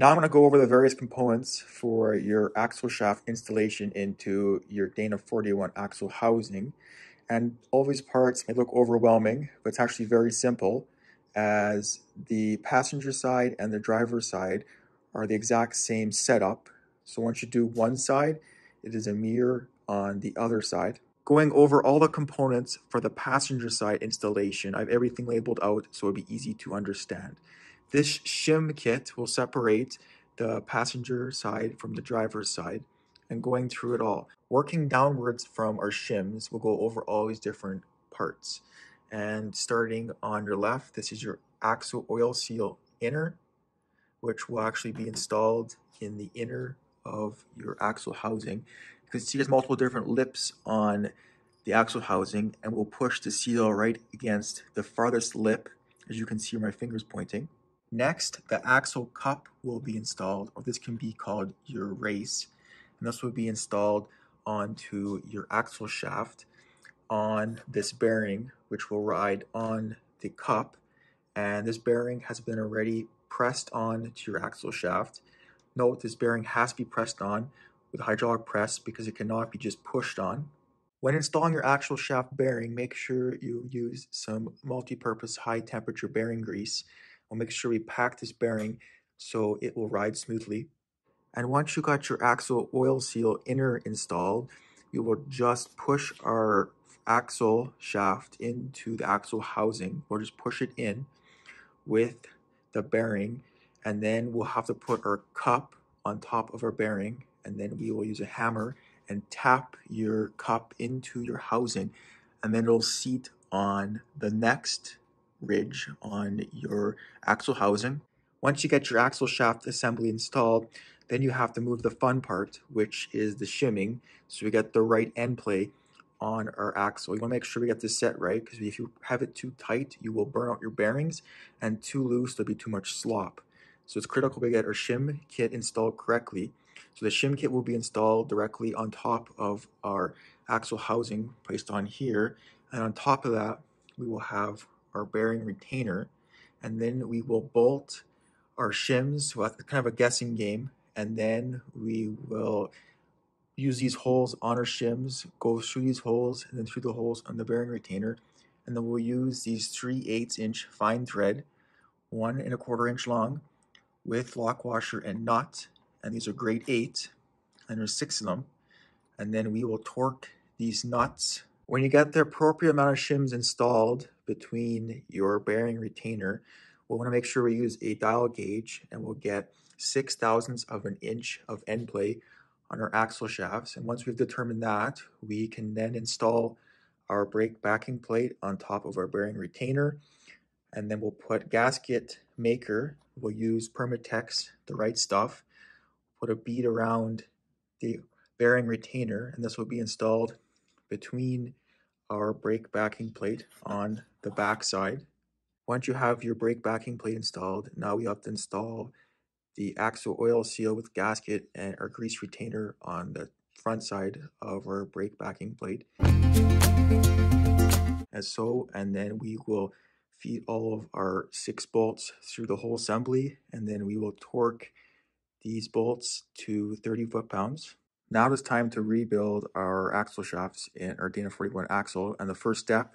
Now I'm going to go over the various components for your axle shaft installation into your Dana 41 axle housing. And all these parts may look overwhelming, but it's actually very simple as the passenger side and the driver side are the exact same setup. So once you do one side, it is a mirror on the other side. Going over all the components for the passenger side installation, I have everything labeled out so it'll be easy to understand. This shim kit will separate the passenger side from the driver's side and going through it all. Working downwards from our shims, we'll go over all these different parts. And starting on your left, this is your axle oil seal inner, which will actually be installed in the inner of your axle housing. You can see there's multiple different lips on the axle housing and we'll push the seal right against the farthest lip, as you can see my finger's pointing. Next, the axle cup will be installed, or this can be called your race. And this will be installed onto your axle shaft on this bearing, which will ride on the cup. And this bearing has been already pressed on to your axle shaft. Note this bearing has to be pressed on with a hydraulic press because it cannot be just pushed on. When installing your axle shaft bearing, make sure you use some multi-purpose high temperature bearing grease We'll make sure we pack this bearing so it will ride smoothly. And once you got your axle oil seal inner installed, you will just push our axle shaft into the axle housing or just push it in with the bearing and then we'll have to put our cup on top of our bearing and then we will use a hammer and tap your cup into your housing and then it'll seat on the next ridge on your axle housing. Once you get your axle shaft assembly installed, then you have to move the fun part, which is the shimming, so we get the right end play on our axle. You want to make sure we get this set right, because if you have it too tight, you will burn out your bearings, and too loose, there'll be too much slop. So it's critical we get our shim kit installed correctly. So the shim kit will be installed directly on top of our axle housing placed on here, and on top of that, we will have our bearing retainer, and then we will bolt our shims, that's kind of a guessing game, and then we will use these holes on our shims, go through these holes, and then through the holes on the bearing retainer, and then we'll use these 3 8 inch fine thread, one and a quarter inch long, with lock washer and nut, and these are grade 8, and there's six of them, and then we will torque these nuts. When you get the appropriate amount of shims installed, between your bearing retainer, we'll want to make sure we use a dial gauge and we'll get six thousandths of an inch of end play on our axle shafts. And once we've determined that, we can then install our brake backing plate on top of our bearing retainer. And then we'll put gasket maker. We'll use Permatex, the right stuff. Put a bead around the bearing retainer, and this will be installed between our brake backing plate on the back side. Once you have your brake backing plate installed, now we have to install the axle oil seal with gasket and our grease retainer on the front side of our brake backing plate. As so, and then we will feed all of our six bolts through the whole assembly, and then we will torque these bolts to 30 foot-pounds. Now it's time to rebuild our axle shafts in our Dana 41 axle. And the first step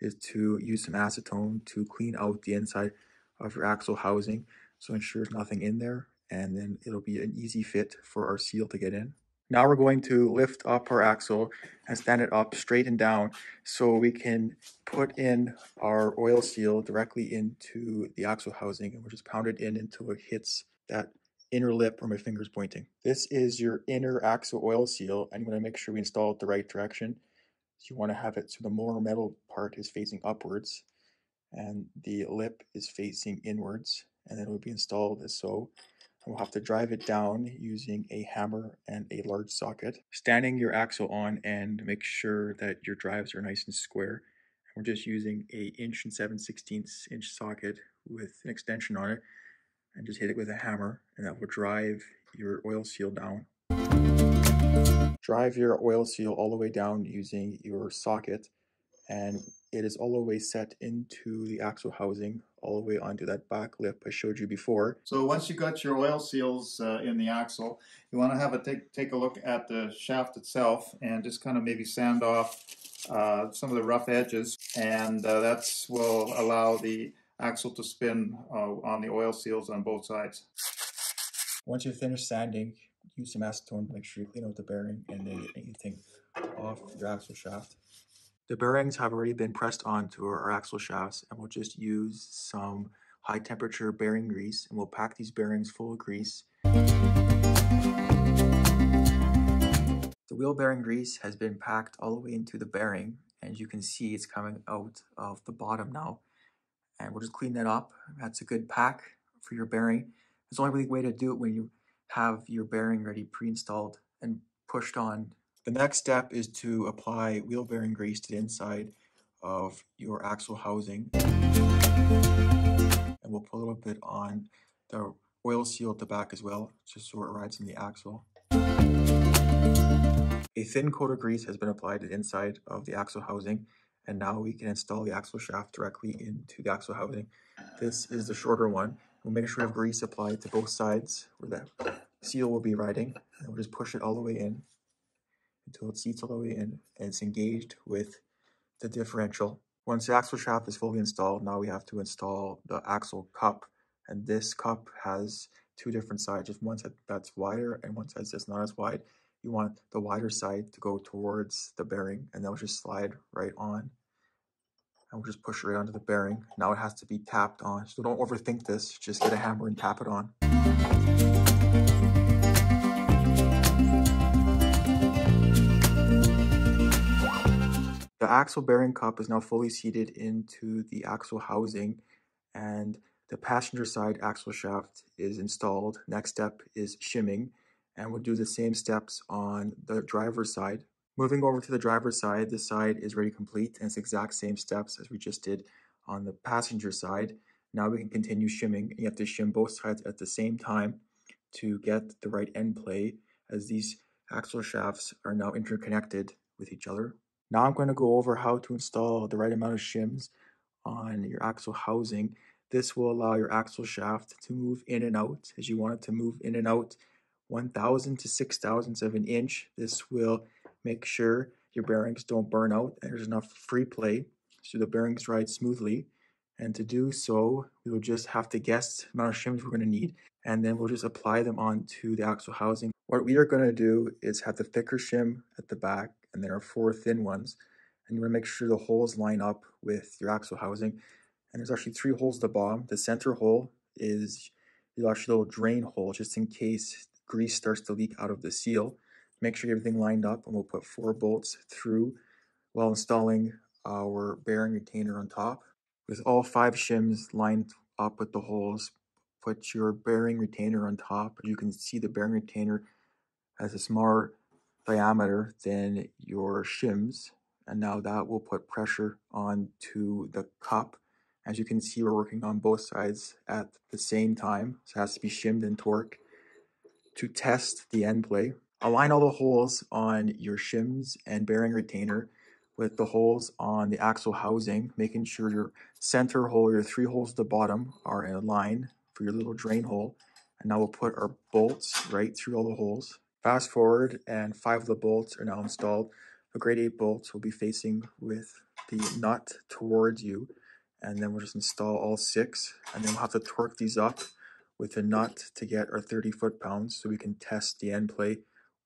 is to use some acetone to clean out the inside of your axle housing. So ensure there's nothing in there and then it'll be an easy fit for our seal to get in. Now we're going to lift up our axle and stand it up straight and down so we can put in our oil seal directly into the axle housing and we'll just pound it in until it hits that inner lip where my finger's pointing. This is your inner axle oil seal want to make sure we install it the right direction. So you want to have it so the more metal part is facing upwards and the lip is facing inwards and then it will be installed as so. And we'll have to drive it down using a hammer and a large socket. Standing your axle on and make sure that your drives are nice and square. We're just using a inch and 7 16 inch socket with an extension on it and just hit it with a hammer and that will drive your oil seal down. Drive your oil seal all the way down using your socket and it is all the way set into the axle housing all the way onto that back lip I showed you before. So once you got your oil seals uh, in the axle, you want to have a take, take a look at the shaft itself and just kind of maybe sand off uh, some of the rough edges and uh, that will allow the axle to spin uh, on the oil seals on both sides. Once you're finished sanding, use some acetone to make sure you clean out the bearing and then get anything off your axle shaft. The bearings have already been pressed onto our axle shafts and we'll just use some high temperature bearing grease and we'll pack these bearings full of grease. The wheel bearing grease has been packed all the way into the bearing and you can see it's coming out of the bottom now. And we'll just clean that up. That's a good pack for your bearing. It's the only really way to do it when you have your bearing ready pre-installed and pushed on. The next step is to apply wheel bearing grease to the inside of your axle housing. And we'll put a little bit on the oil seal at the back as well, just so it rides in the axle. A thin coat of grease has been applied to the inside of the axle housing and now we can install the axle shaft directly into the axle housing. This uh. is the shorter one. We'll make sure we have grease applied to both sides where the seal will be riding. And we'll just push it all the way in until it seats all the way in and it's engaged with the differential. Once the axle shaft is fully installed, now we have to install the axle cup. And this cup has two different sides, just one side that's wider and one side that's not as wide you want the wider side to go towards the bearing and then we'll just slide right on and we'll just push right onto the bearing. Now it has to be tapped on. So don't overthink this, just get a hammer and tap it on. The axle bearing cup is now fully seated into the axle housing and the passenger side axle shaft is installed. Next step is shimming and we'll do the same steps on the driver's side. Moving over to the driver's side, this side is ready complete and it's exact same steps as we just did on the passenger side. Now we can continue shimming. You have to shim both sides at the same time to get the right end play as these axle shafts are now interconnected with each other. Now I'm going to go over how to install the right amount of shims on your axle housing. This will allow your axle shaft to move in and out as you want it to move in and out one thousand to six thousandths of an inch. This will make sure your bearings don't burn out and there's enough free play so the bearings ride smoothly. And to do so, we will just have to guess amount of shims we're going to need and then we'll just apply them onto the axle housing. What we are going to do is have the thicker shim at the back and there are four thin ones. And you want to make sure the holes line up with your axle housing. And there's actually three holes at the bottom. The center hole is the actual little drain hole just in case grease starts to leak out of the seal. Make sure everything lined up and we'll put four bolts through while installing our bearing retainer on top. With all five shims lined up with the holes, put your bearing retainer on top. You can see the bearing retainer has a smaller diameter than your shims and now that will put pressure onto the cup. As you can see, we're working on both sides at the same time, so it has to be shimmed and torqued to test the end play. Align all the holes on your shims and bearing retainer with the holes on the axle housing, making sure your center hole, your three holes at the bottom are in line for your little drain hole. And now we'll put our bolts right through all the holes. Fast forward and five of the bolts are now installed. The grade 8 bolts will be facing with the nut towards you. And then we'll just install all six. And then we'll have to torque these up with a nut to get our 30 foot-pounds so we can test the end play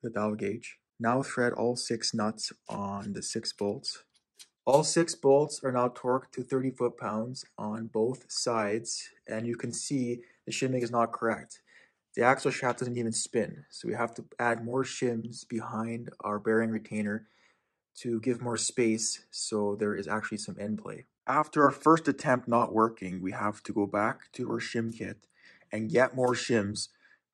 with a dial gauge. Now thread all six nuts on the six bolts. All six bolts are now torqued to 30 foot-pounds on both sides and you can see the shimming is not correct. The axle shaft doesn't even spin, so we have to add more shims behind our bearing retainer to give more space so there is actually some end play. After our first attempt not working, we have to go back to our shim kit and get more shims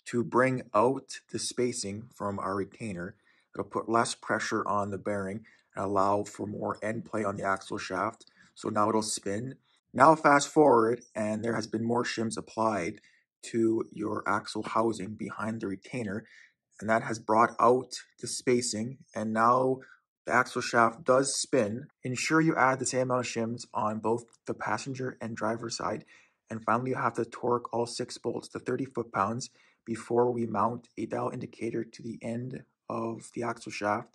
to bring out the spacing from our retainer. It'll put less pressure on the bearing and allow for more end play on the axle shaft. So now it'll spin. Now fast forward and there has been more shims applied to your axle housing behind the retainer and that has brought out the spacing and now the axle shaft does spin. Ensure you add the same amount of shims on both the passenger and driver side And finally, you have to torque all six bolts to 30 foot-pounds before we mount a dial indicator to the end of the axle shaft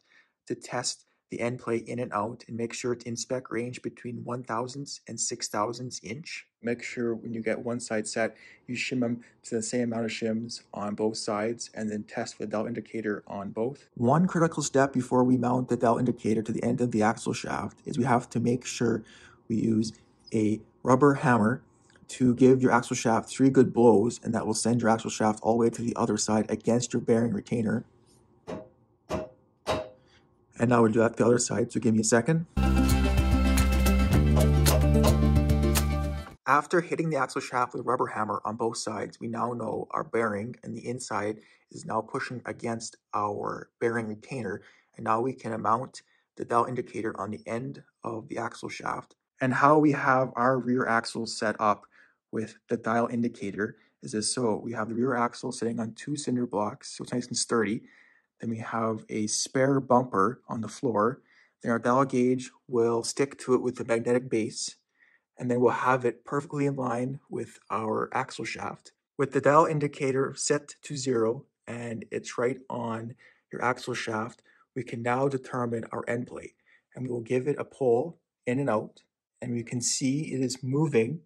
to test the end play in and out and make sure it's in spec range between 1 thousandths and 6 thousandths inch. Make sure when you get one side set, you shim them to the same amount of shims on both sides and then test the dial indicator on both. One critical step before we mount the dial indicator to the end of the axle shaft is we have to make sure we use a rubber hammer to give your axle shaft three good blows and that will send your axle shaft all the way to the other side against your bearing retainer. And now we'll do that the other side, so give me a second. After hitting the axle shaft with a rubber hammer on both sides, we now know our bearing and the inside is now pushing against our bearing retainer. And now we can mount the dial indicator on the end of the axle shaft. And how we have our rear axle set up with the dial indicator is as so. We have the rear axle sitting on two cinder blocks, so it's nice and sturdy. Then we have a spare bumper on the floor. Then our dial gauge will stick to it with the magnetic base. And then we'll have it perfectly in line with our axle shaft. With the dial indicator set to zero and it's right on your axle shaft, we can now determine our end play. And we will give it a pull in and out. And we can see it is moving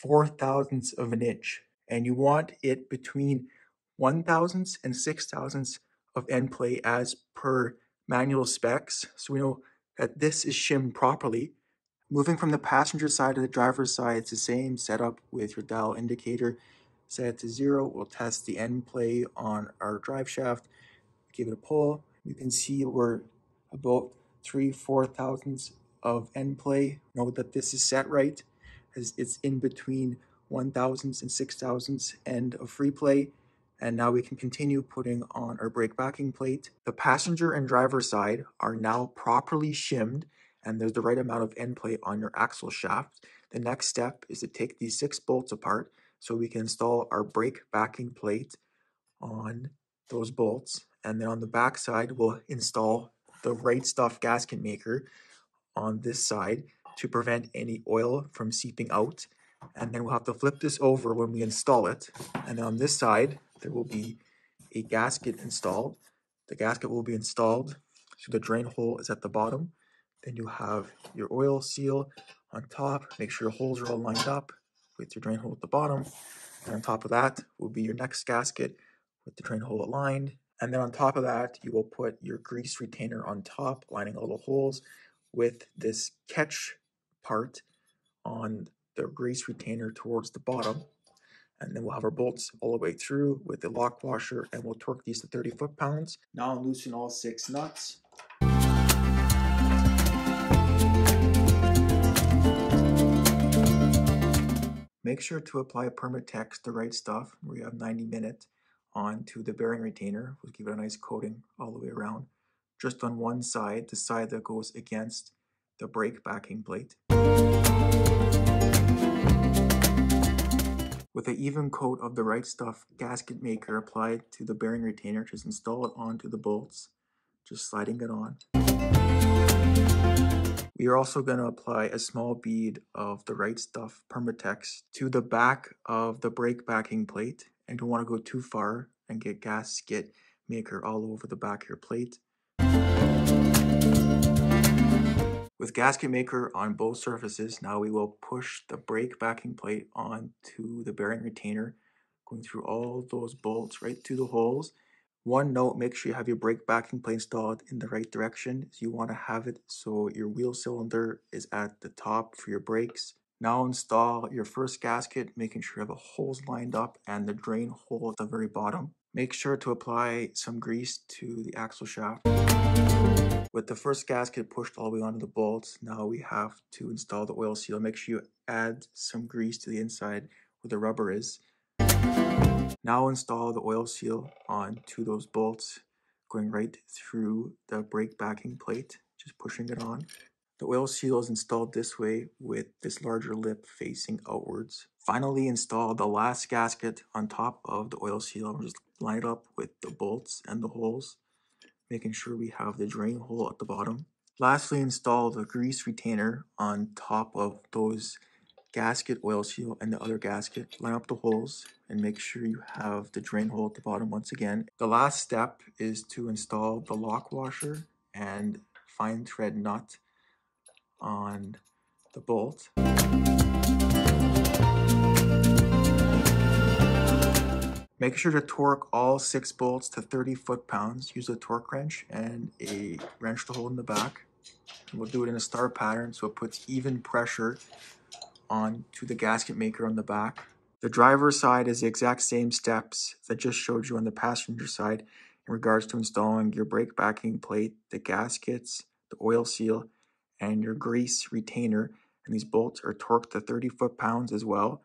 four thousandths of an inch. And you want it between one thousandths and six thousandths of end play as per manual specs. So we know that this is shimmed properly. Moving from the passenger side to the driver's side, it's the same setup with your dial indicator. Set it to zero, we'll test the end play on our drive shaft. Give it a pull. You can see we're about three, four thousandths of end play. Note that this is set right as it's in between one thousandths and six thousandths end of free play. And now we can continue putting on our brake backing plate. The passenger and driver side are now properly shimmed and there's the right amount of end play on your axle shaft. The next step is to take these six bolts apart so we can install our brake backing plate on those bolts. And then on the back side, we'll install the right stuff gasket maker on this side to prevent any oil from seeping out. And then we'll have to flip this over when we install it. And on this side, there will be a gasket installed. The gasket will be installed so the drain hole is at the bottom. Then you have your oil seal on top. Make sure your holes are all lined up with your drain hole at the bottom. And on top of that will be your next gasket with the drain hole aligned. And then on top of that, you will put your grease retainer on top, lining all the holes with this catch part on the grease retainer towards the bottom. And then we'll have our bolts all the way through with the lock washer and we'll torque these to 30 foot-pounds. Now loosen all six nuts. Make sure to apply Permatex, the right stuff, where you have 90 minutes onto the bearing retainer. We'll give it a nice coating all the way around. Just on one side, the side that goes against the brake backing plate. With an even coat of the right stuff gasket maker applied to the bearing retainer, just install it onto the bolts, just sliding it on. We are also going to apply a small bead of the right stuff Permatex to the back of the brake backing plate and don't want to go too far and get gasket maker all over the back of your plate. With gasket maker on both surfaces, now we will push the brake backing plate onto the bearing retainer, going through all those bolts right to the holes. One note, make sure you have your brake backing plate installed in the right direction. So you want to have it so your wheel cylinder is at the top for your brakes. Now install your first gasket, making sure the holes lined up and the drain hole at the very bottom. Make sure to apply some grease to the axle shaft. With the first gasket pushed all the way onto the bolts, now we have to install the oil seal. Make sure you add some grease to the inside where the rubber is. Now install the oil seal onto those bolts, going right through the brake backing plate, just pushing it on. The oil seal is installed this way with this larger lip facing outwards. Finally install the last gasket on top of the oil seal. Just line it up with the bolts and the holes making sure we have the drain hole at the bottom. Lastly, install the grease retainer on top of those gasket oil seal and the other gasket. Line up the holes and make sure you have the drain hole at the bottom once again. The last step is to install the lock washer and fine thread nut on the bolt. Make sure to torque all six bolts to 30 foot-pounds. Use a torque wrench and a wrench to hold in the back. And we'll do it in a star pattern so it puts even pressure onto the gasket maker on the back. The driver's side is the exact same steps that just showed you on the passenger side in regards to installing your brake backing plate, the gaskets, the oil seal, and your grease retainer. And these bolts are torqued to 30 foot-pounds as well.